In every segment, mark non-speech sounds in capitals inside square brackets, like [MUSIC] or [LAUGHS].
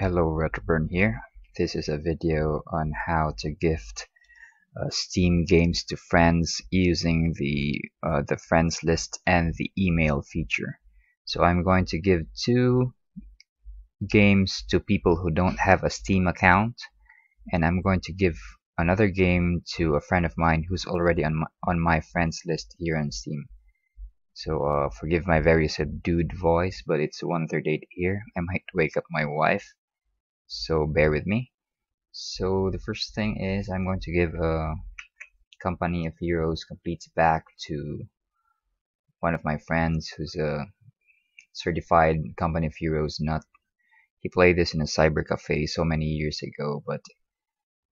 Hello Retroburn here. This is a video on how to gift uh, Steam games to friends using the uh, the friends list and the email feature. So I'm going to give two games to people who don't have a Steam account and I'm going to give another game to a friend of mine who's already on my, on my friends list here on Steam. So uh, forgive my very subdued voice, but it's 1.38 here. I might wake up my wife, so bear with me. So the first thing is I'm going to give a Company of Heroes Complete back to one of my friends who's a certified Company of Heroes nut. He played this in a cyber cafe so many years ago, but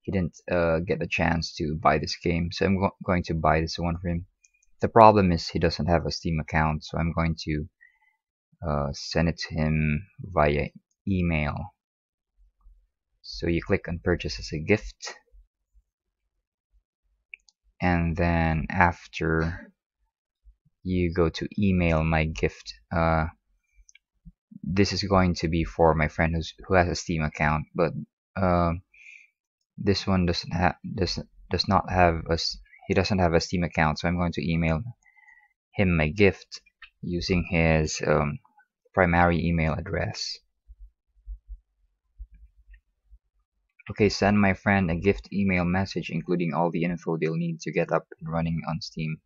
he didn't uh, get the chance to buy this game, so I'm go going to buy this one for him. The problem is he doesn't have a Steam account, so I'm going to uh, send it to him via email. So you click on purchase as a gift. And then after you go to email my gift uh, this is going to be for my friend who's, who has a Steam account but uh, this one doesn't have does does not have a he doesn't have a Steam account so I'm going to email him my gift using his um, primary email address okay send my friend a gift email message including all the info they'll need to get up and running on Steam.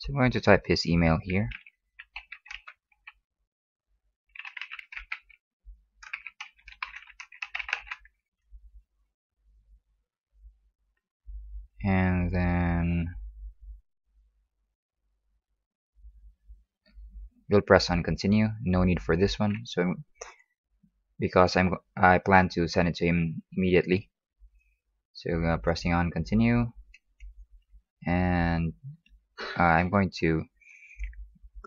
So I'm going to type his email here. And then you'll press on continue. No need for this one. So because I'm I plan to send it to him immediately. So uh, pressing on continue. And uh, I'm going to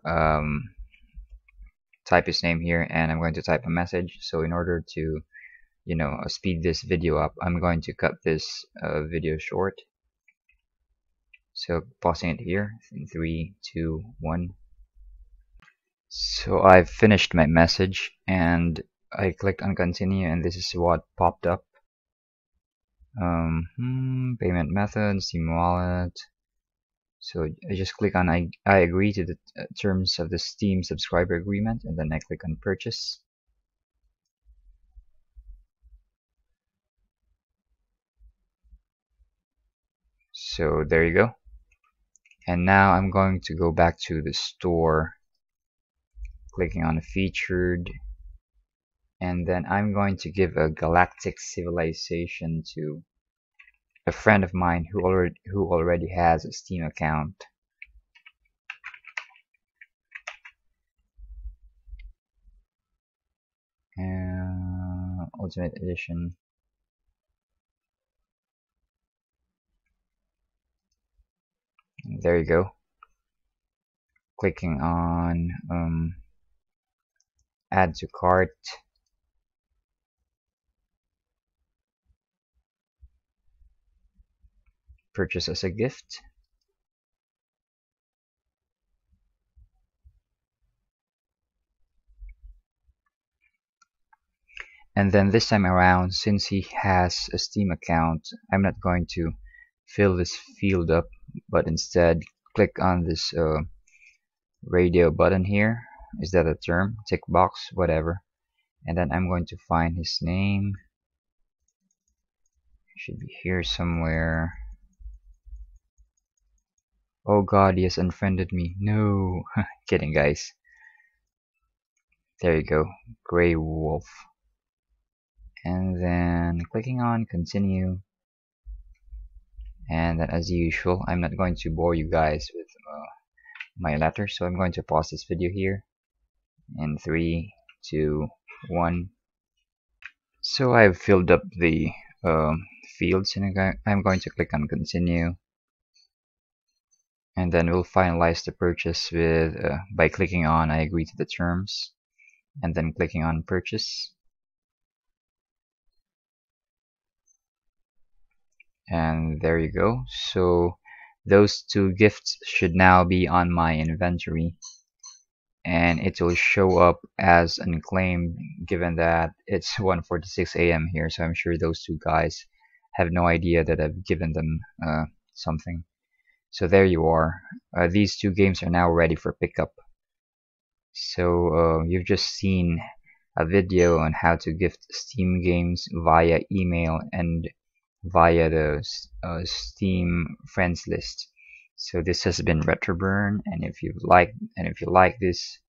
um, type his name here and I'm going to type a message. So in order to you know speed this video up I'm going to cut this uh, video short. So pausing it here in three two one. So I've finished my message and I clicked on continue and this is what popped up. Um, hmm, payment method Steam wallet. So I just click on I, I agree to the uh, terms of the Steam subscriber agreement and then I click on purchase. So there you go. And now I'm going to go back to the store. Clicking on featured and then I'm going to give a galactic civilization to a friend of mine who already who already has a Steam account. And Ultimate Edition. There you go. Clicking on um, add to cart purchase as a gift. And then this time around since he has a steam account I'm not going to fill this field up but instead click on this uh, radio button here. Is that a term? Tick box whatever. And then I'm going to find his name. Should be here somewhere oh god he has unfriended me. No. [LAUGHS] Kidding guys. There you go. Gray wolf. And then clicking on continue. And then as usual I'm not going to bore you guys with uh, my letter so I'm going to pause this video here. In three two one. So I've filled up the um, fields and I'm going to click on continue and then we'll finalize the purchase with uh, by clicking on I agree to the terms and then clicking on purchase. And there you go. So those two gifts should now be on my inventory. And it will show up as unclaimed given that it's [LAUGHS] 1:46 a.m. here. So I'm sure those two guys have no idea that I've given them uh, something so there you are. Uh, these two games are now ready for pickup. So uh, you've just seen a video on how to gift Steam games via email and via the uh, Steam friends list. So this has been Retroburn and if you like and if you like this